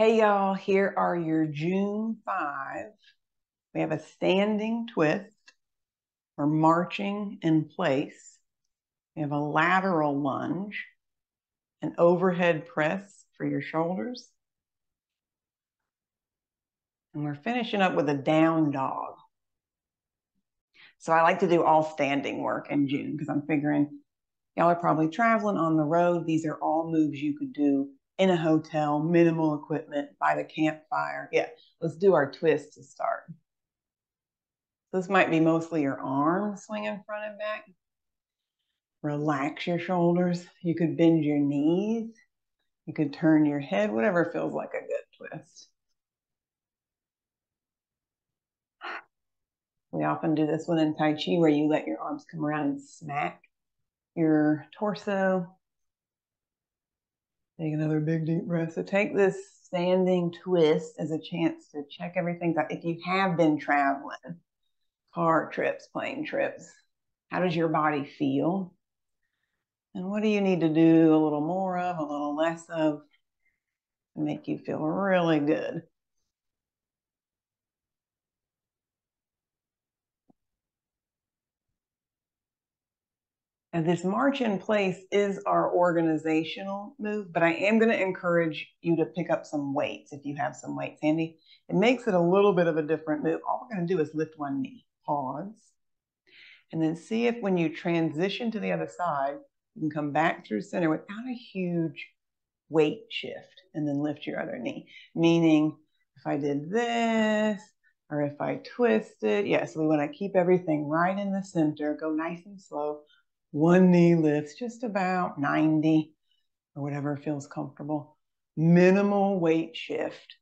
Hey y'all, here are your June 5. We have a standing twist or marching in place. We have a lateral lunge, an overhead press for your shoulders. And we're finishing up with a down dog. So I like to do all standing work in June because I'm figuring y'all are probably traveling on the road. These are all moves you could do in a hotel, minimal equipment, by the campfire. Yeah, let's do our twist to start. This might be mostly your arms swinging front and back. Relax your shoulders. You could bend your knees. You could turn your head, whatever feels like a good twist. We often do this one in Tai Chi where you let your arms come around and smack your torso Take another big deep breath. So take this standing twist as a chance to check everything out. If you have been traveling, car trips, plane trips, how does your body feel? And what do you need to do a little more of, a little less of to make you feel really good? And this march in place is our organizational move, but I am going to encourage you to pick up some weights if you have some weights handy. It makes it a little bit of a different move. All we're going to do is lift one knee, pause, and then see if when you transition to the other side, you can come back through center without a huge weight shift and then lift your other knee. Meaning, if I did this, or if I twisted, yes, we want to keep everything right in the center, go nice and slow one knee lifts just about 90 or whatever feels comfortable. Minimal weight shift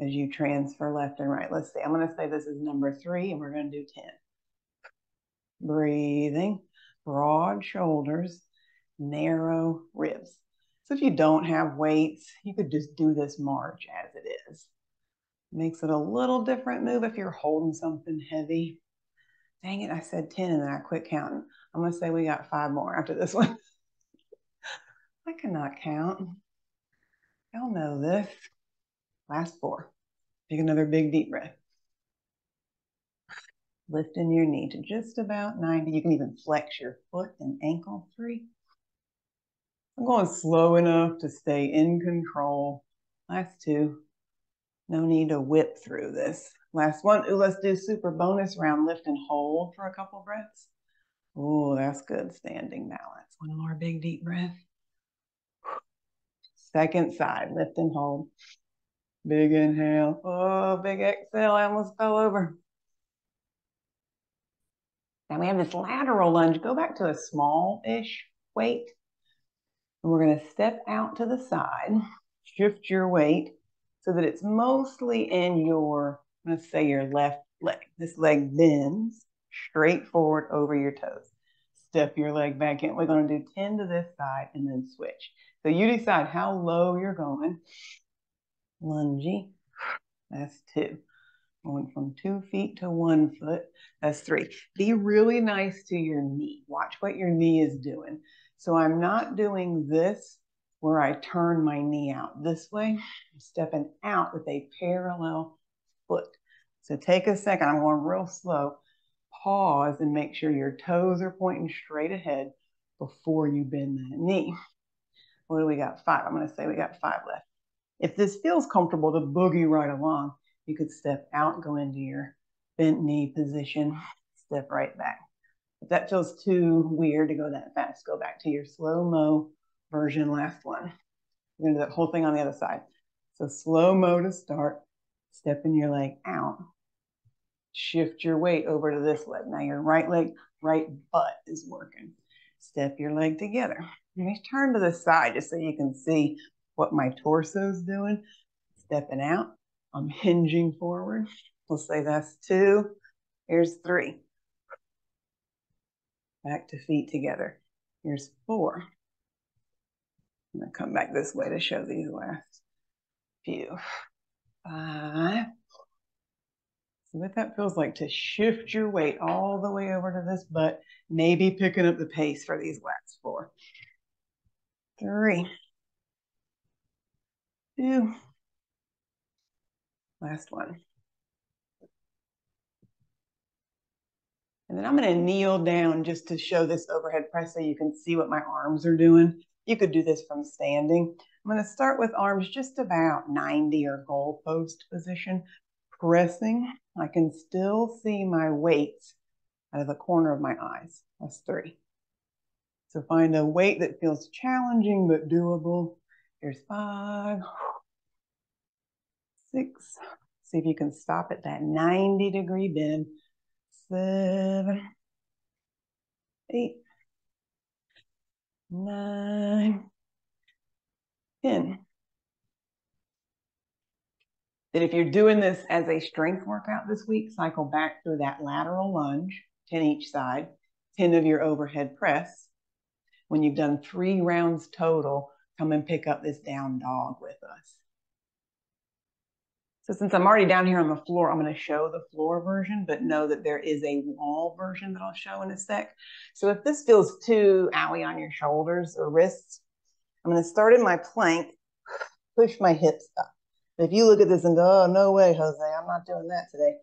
as you transfer left and right. Let's see, I'm going to say this is number three and we're going to do 10. Breathing, broad shoulders, narrow ribs. So if you don't have weights, you could just do this march as it is. Makes it a little different move if you're holding something heavy. Dang it, I said 10 and then I quit counting. I'm going to say we got five more after this one. I cannot count. Y'all know this. Last four. Take another big deep breath. Lifting your knee to just about 90. You can even flex your foot and ankle. Three. I'm going slow enough to stay in control. Last two. No need to whip through this. Last one. Ooh, let's do super bonus round lift and hold for a couple breaths. Oh, that's good. Standing balance. One more big deep breath. Second side, lift and hold. Big inhale. Oh, big exhale. I almost fell over. Now we have this lateral lunge. Go back to a small-ish weight. And we're going to step out to the side. Shift your weight so that it's mostly in your, let's say your left leg. This leg bends straight forward over your toes. Step your leg back in. We're going to do 10 to this side and then switch. So you decide how low you're going. Lungy. That's two. Going from two feet to one foot. That's three. Be really nice to your knee. Watch what your knee is doing. So I'm not doing this where I turn my knee out this way. I'm stepping out with a parallel foot. So take a second. I'm going real slow pause and make sure your toes are pointing straight ahead before you bend that knee. What do we got? Five. I'm going to say we got five left. If this feels comfortable to boogie right along, you could step out, go into your bent knee position, step right back. If that feels too weird to go that fast, go back to your slow-mo version, last one. We're going to do that whole thing on the other side. So slow-mo to start, stepping your leg out, shift your weight over to this leg. Now your right leg, right butt is working. Step your leg together. Let me turn to the side just so you can see what my torso is doing. Stepping out, I'm hinging forward. We'll say that's two. Here's three. Back to feet together. Here's four. I'm gonna come back this way to show these last few. Five. See what that feels like to shift your weight all the way over to this butt, maybe picking up the pace for these last four. Three, two, Last one. And then I'm going to kneel down just to show this overhead press so you can see what my arms are doing. You could do this from standing. I'm going to start with arms just about 90 or goalpost position, pressing. I can still see my weights out of the corner of my eyes. That's three. So find a weight that feels challenging but doable. Here's five, six. See if you can stop at that 90 degree bend seven, eight, nine, ten. Then if you're doing this as a strength workout this week, cycle back through that lateral lunge, 10 each side, 10 of your overhead press. When you've done three rounds total, come and pick up this down dog with us. So since I'm already down here on the floor, I'm going to show the floor version, but know that there is a wall version that I'll show in a sec. So if this feels too owie on your shoulders or wrists, I'm going to start in my plank, push my hips up. If you look at this and go, oh, no way, Jose, I'm not doing that today,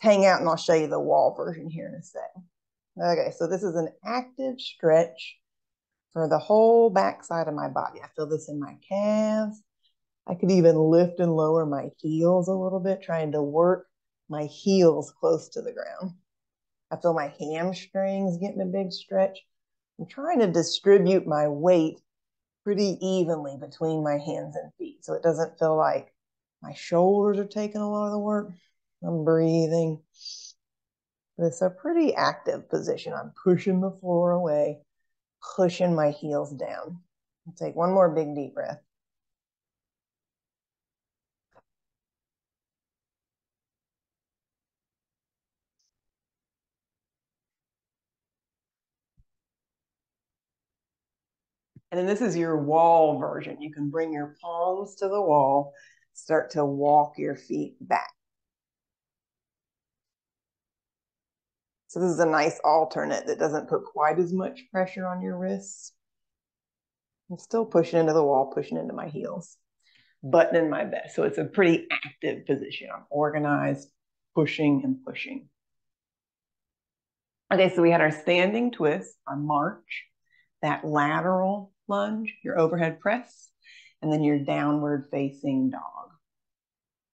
hang out and I'll show you the wall version here in a sec. Okay, so this is an active stretch for the whole back side of my body. I feel this in my calves, I could even lift and lower my heels a little bit, trying to work my heels close to the ground. I feel my hamstrings getting a big stretch. I'm trying to distribute my weight pretty evenly between my hands and feet so it doesn't feel like my shoulders are taking a lot of the work. I'm breathing. It's a pretty active position. I'm pushing the floor away, pushing my heels down. I'll take one more big deep breath. And then this is your wall version. You can bring your palms to the wall, start to walk your feet back. So this is a nice alternate that doesn't put quite as much pressure on your wrists. I'm still pushing into the wall, pushing into my heels, buttoning my vest. So it's a pretty active position. I'm organized, pushing and pushing. Okay, so we had our standing twist, our march, that lateral lunge, your overhead press, and then your downward facing dog.